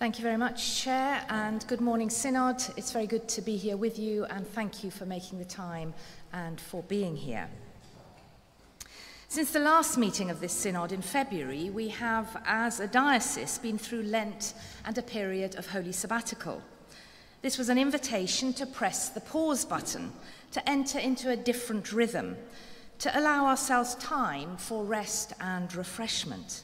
Thank you very much, Chair, and good morning, Synod. It's very good to be here with you, and thank you for making the time and for being here. Since the last meeting of this Synod in February, we have, as a diocese, been through Lent and a period of Holy Sabbatical. This was an invitation to press the pause button, to enter into a different rhythm, to allow ourselves time for rest and refreshment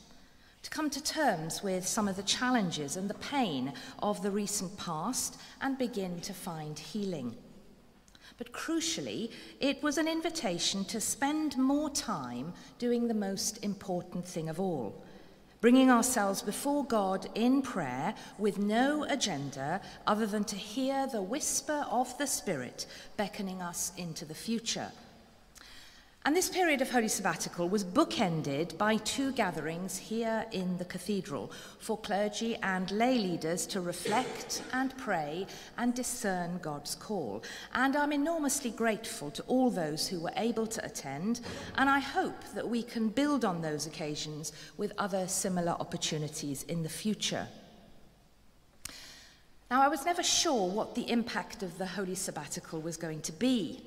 to come to terms with some of the challenges and the pain of the recent past and begin to find healing. But crucially, it was an invitation to spend more time doing the most important thing of all bringing ourselves before God in prayer with no agenda other than to hear the whisper of the Spirit beckoning us into the future. And this period of Holy Sabbatical was bookended by two gatherings here in the cathedral for clergy and lay leaders to reflect and pray and discern God's call. And I'm enormously grateful to all those who were able to attend, and I hope that we can build on those occasions with other similar opportunities in the future. Now, I was never sure what the impact of the Holy Sabbatical was going to be.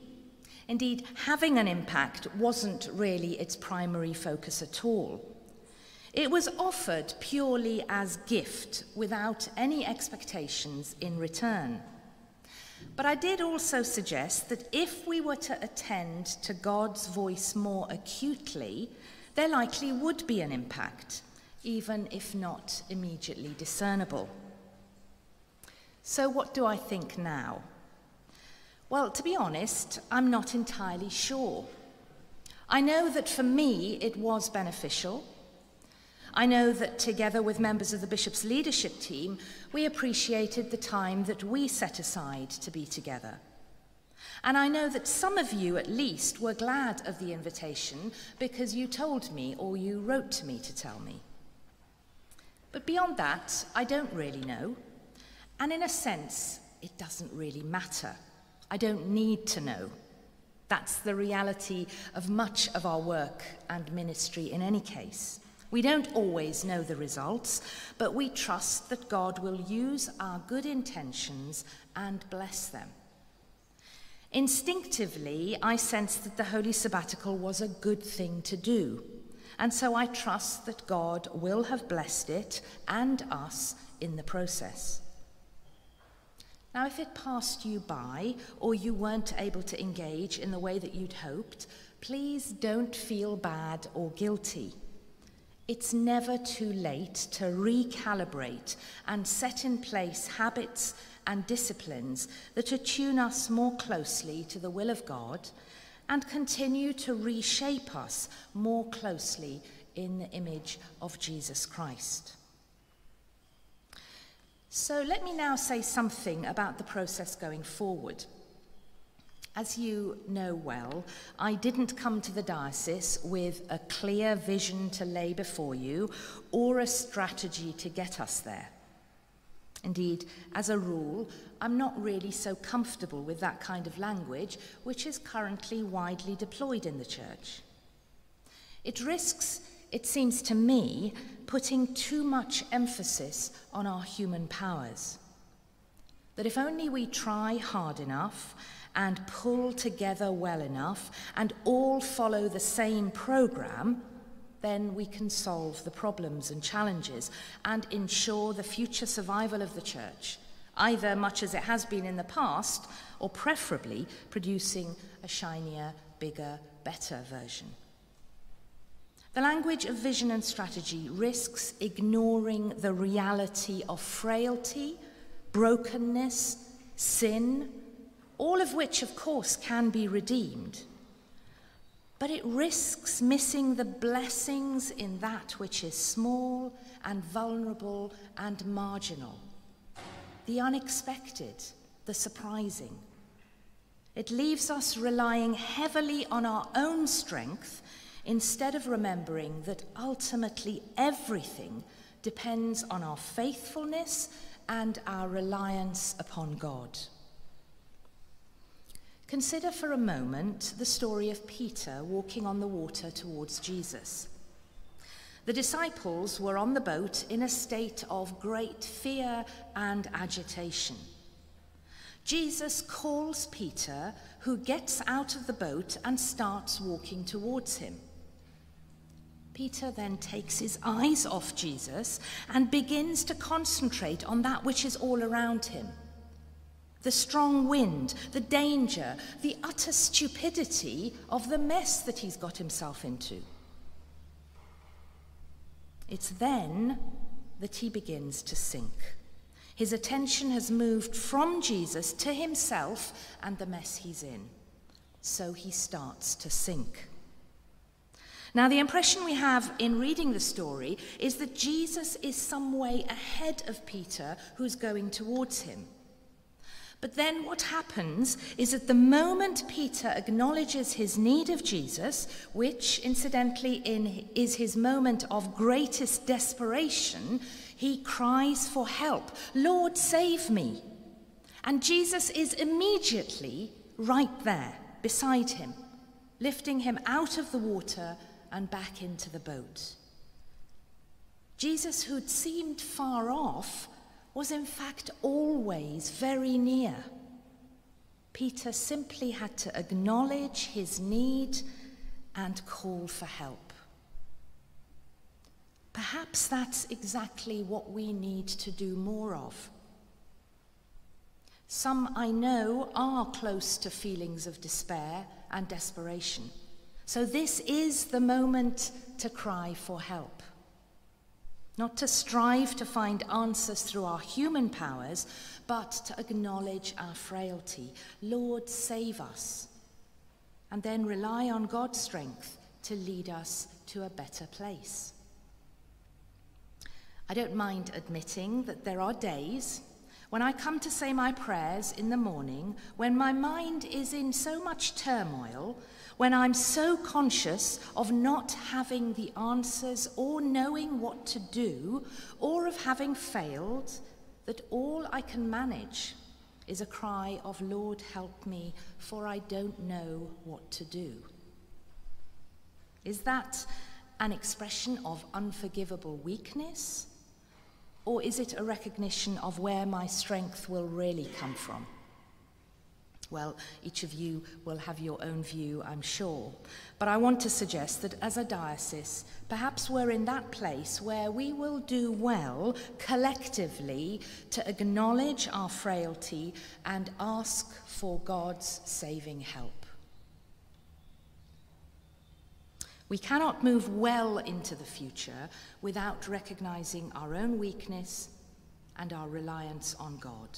Indeed, having an impact wasn't really its primary focus at all. It was offered purely as gift without any expectations in return. But I did also suggest that if we were to attend to God's voice more acutely, there likely would be an impact, even if not immediately discernible. So, what do I think now? Well, to be honest, I'm not entirely sure. I know that for me it was beneficial. I know that together with members of the Bishop's leadership team, we appreciated the time that we set aside to be together. And I know that some of you, at least, were glad of the invitation because you told me or you wrote to me to tell me. But beyond that, I don't really know. And in a sense, it doesn't really matter. I don't need to know. That's the reality of much of our work and ministry in any case. We don't always know the results, but we trust that God will use our good intentions and bless them. Instinctively, I sensed that the Holy Sabbatical was a good thing to do, and so I trust that God will have blessed it and us in the process. Now, if it passed you by or you weren't able to engage in the way that you'd hoped, please don't feel bad or guilty. It's never too late to recalibrate and set in place habits and disciplines that attune us more closely to the will of God and continue to reshape us more closely in the image of Jesus Christ. So let me now say something about the process going forward. As you know well, I didn't come to the diocese with a clear vision to lay before you or a strategy to get us there. Indeed, as a rule, I'm not really so comfortable with that kind of language, which is currently widely deployed in the church. It risks it seems to me, putting too much emphasis on our human powers. That if only we try hard enough and pull together well enough and all follow the same program, then we can solve the problems and challenges and ensure the future survival of the church, either much as it has been in the past or preferably producing a shinier, bigger, better version. The language of vision and strategy risks ignoring the reality of frailty, brokenness, sin, all of which, of course, can be redeemed. But it risks missing the blessings in that which is small and vulnerable and marginal, the unexpected, the surprising. It leaves us relying heavily on our own strength instead of remembering that ultimately everything depends on our faithfulness and our reliance upon God. Consider for a moment the story of Peter walking on the water towards Jesus. The disciples were on the boat in a state of great fear and agitation. Jesus calls Peter, who gets out of the boat and starts walking towards him. Peter then takes his eyes off Jesus and begins to concentrate on that which is all around him the strong wind, the danger, the utter stupidity of the mess that he's got himself into. It's then that he begins to sink. His attention has moved from Jesus to himself and the mess he's in. So he starts to sink. Now, the impression we have in reading the story is that Jesus is some way ahead of Peter, who's going towards him. But then what happens is that the moment Peter acknowledges his need of Jesus, which incidentally in, is his moment of greatest desperation, he cries for help Lord, save me. And Jesus is immediately right there beside him, lifting him out of the water and back into the boat. Jesus, who'd seemed far off, was in fact always very near. Peter simply had to acknowledge his need and call for help. Perhaps that's exactly what we need to do more of. Some I know are close to feelings of despair and desperation. So, this is the moment to cry for help not to strive to find answers through our human powers, but to acknowledge our frailty. Lord, save us. And then rely on God's strength to lead us to a better place. I don't mind admitting that there are days when I come to say my prayers in the morning when my mind is in so much turmoil when I'm so conscious of not having the answers or knowing what to do or of having failed, that all I can manage is a cry of, Lord, help me, for I don't know what to do. Is that an expression of unforgivable weakness? Or is it a recognition of where my strength will really come from? Well, each of you will have your own view, I'm sure. But I want to suggest that as a diocese, perhaps we're in that place where we will do well collectively to acknowledge our frailty and ask for God's saving help. We cannot move well into the future without recognizing our own weakness and our reliance on God.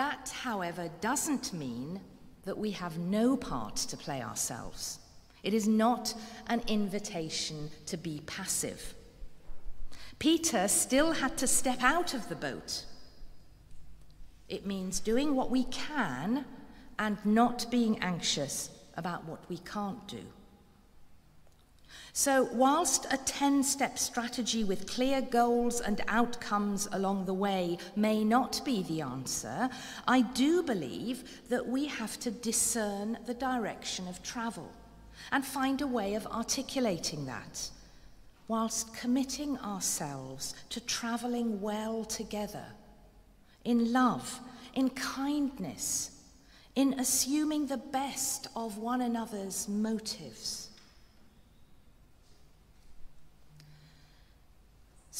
That, however, doesn't mean that we have no part to play ourselves. It is not an invitation to be passive. Peter still had to step out of the boat. It means doing what we can and not being anxious about what we can't do. So, whilst a 10 step strategy with clear goals and outcomes along the way may not be the answer, I do believe that we have to discern the direction of travel and find a way of articulating that, whilst committing ourselves to travelling well together, in love, in kindness, in assuming the best of one another's motives.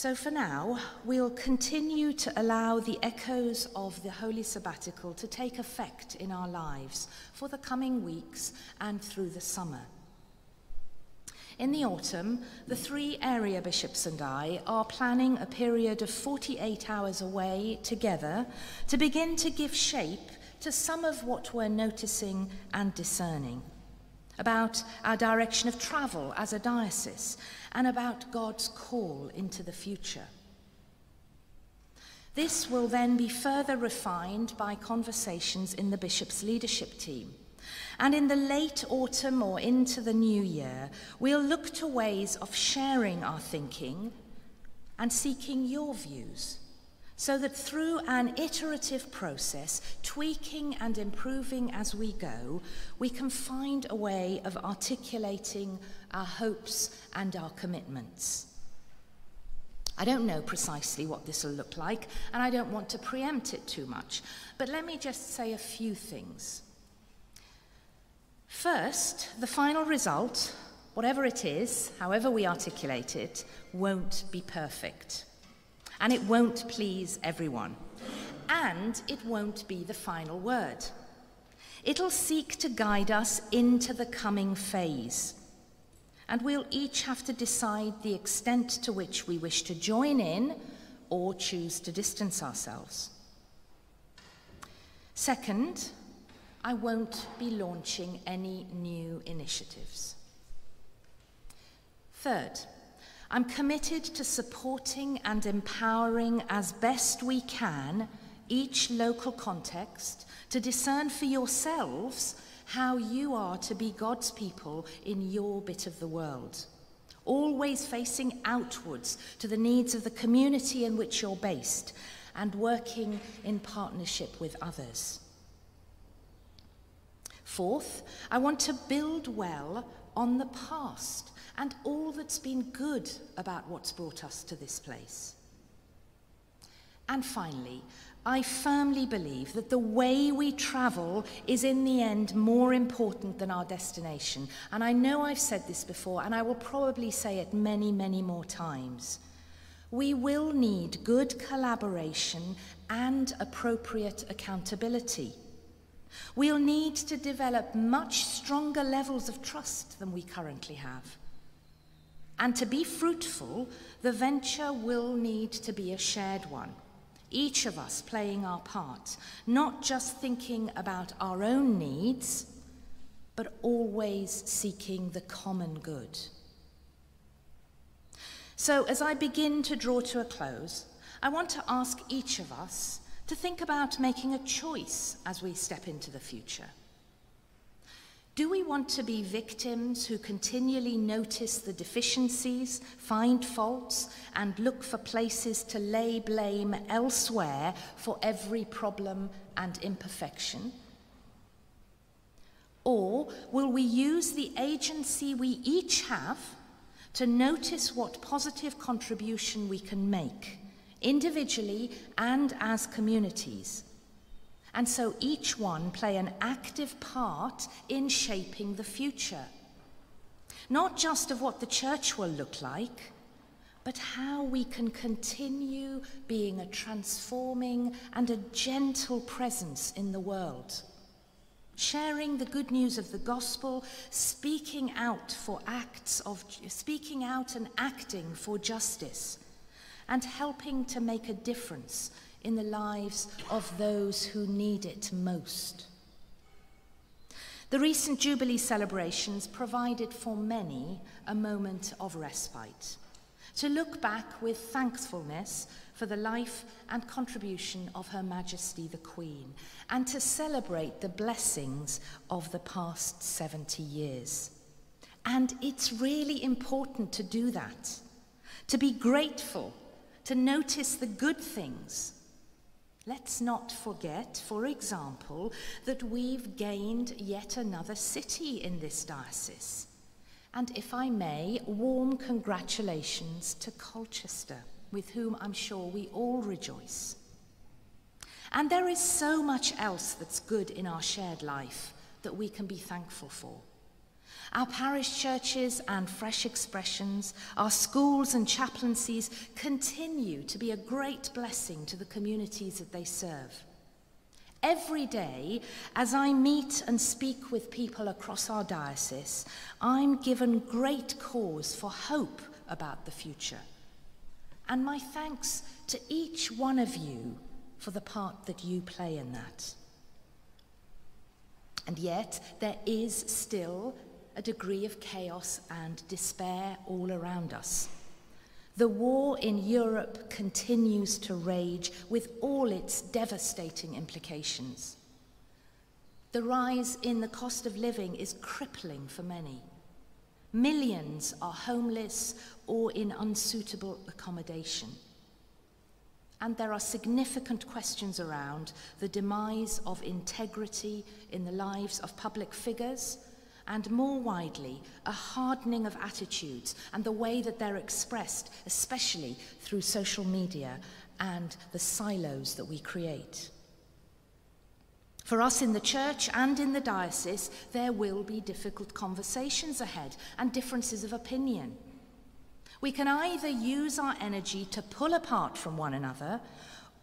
So for now, we'll continue to allow the echoes of the Holy Sabbatical to take effect in our lives for the coming weeks and through the summer. In the autumn, the three area bishops and I are planning a period of 48 hours away together to begin to give shape to some of what we're noticing and discerning about our direction of travel as a diocese, and about God's call into the future. This will then be further refined by conversations in the bishop's leadership team. And in the late autumn or into the new year, we'll look to ways of sharing our thinking and seeking your views so that through an iterative process, tweaking and improving as we go, we can find a way of articulating our hopes, and our commitments. I don't know precisely what this will look like, and I don't want to preempt it too much, but let me just say a few things. First, the final result, whatever it is, however we articulate it, won't be perfect. And it won't please everyone. And it won't be the final word. It'll seek to guide us into the coming phase. And we'll each have to decide the extent to which we wish to join in or choose to distance ourselves. Second, I won't be launching any new initiatives. Third, I'm committed to supporting and empowering as best we can each local context to discern for yourselves how you are to be God's people in your bit of the world. Always facing outwards to the needs of the community in which you're based and working in partnership with others. Fourth, I want to build well on the past and all that's been good about what's brought us to this place. And finally, I firmly believe that the way we travel is in the end more important than our destination. And I know I've said this before, and I will probably say it many, many more times. We will need good collaboration and appropriate accountability. We'll need to develop much stronger levels of trust than we currently have. And to be fruitful, the venture will need to be a shared one each of us playing our part, not just thinking about our own needs, but always seeking the common good. So, as I begin to draw to a close, I want to ask each of us to think about making a choice as we step into the future. Do we want to be victims who continually notice the deficiencies, find faults, and look for places to lay blame elsewhere for every problem and imperfection? Or will we use the agency we each have to notice what positive contribution we can make, individually and as communities? And so each one play an active part in shaping the future. Not just of what the church will look like, but how we can continue being a transforming and a gentle presence in the world. Sharing the good news of the gospel, speaking out for acts of speaking out and acting for justice, and helping to make a difference in the lives of those who need it most. The recent Jubilee celebrations provided for many a moment of respite, to look back with thankfulness for the life and contribution of Her Majesty the Queen, and to celebrate the blessings of the past 70 years. And it's really important to do that, to be grateful, to notice the good things Let's not forget, for example, that we've gained yet another city in this diocese. And if I may, warm congratulations to Colchester, with whom I'm sure we all rejoice. And there is so much else that's good in our shared life that we can be thankful for. Our parish churches and fresh expressions, our schools and chaplaincies continue to be a great blessing to the communities that they serve. Every day, as I meet and speak with people across our diocese, I'm given great cause for hope about the future. And my thanks to each one of you for the part that you play in that. And yet, there is still a degree of chaos and despair all around us. The war in Europe continues to rage with all its devastating implications. The rise in the cost of living is crippling for many. Millions are homeless or in unsuitable accommodation. And there are significant questions around the demise of integrity in the lives of public figures and more widely, a hardening of attitudes and the way that they're expressed, especially through social media and the silos that we create. For us in the church and in the diocese, there will be difficult conversations ahead and differences of opinion. We can either use our energy to pull apart from one another,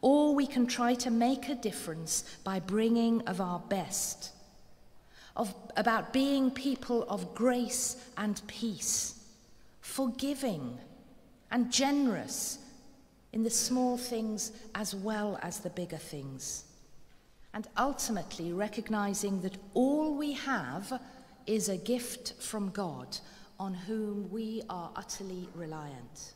or we can try to make a difference by bringing of our best, of, about being people of grace and peace, forgiving and generous in the small things as well as the bigger things and ultimately recognizing that all we have is a gift from God on whom we are utterly reliant.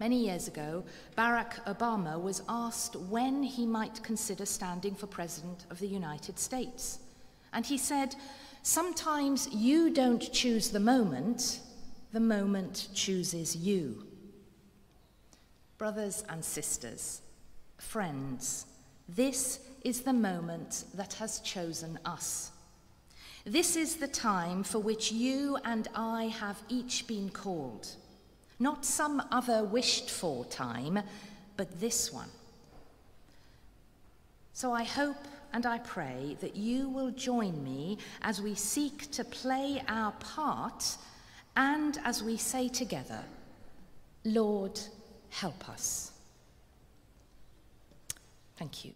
Many years ago, Barack Obama was asked when he might consider standing for President of the United States. And he said, Sometimes you don't choose the moment, the moment chooses you. Brothers and sisters, Friends, this is the moment that has chosen us. This is the time for which you and I have each been called. Not some other wished for time, but this one. So I hope and I pray that you will join me as we seek to play our part and as we say together, Lord, help us. Thank you.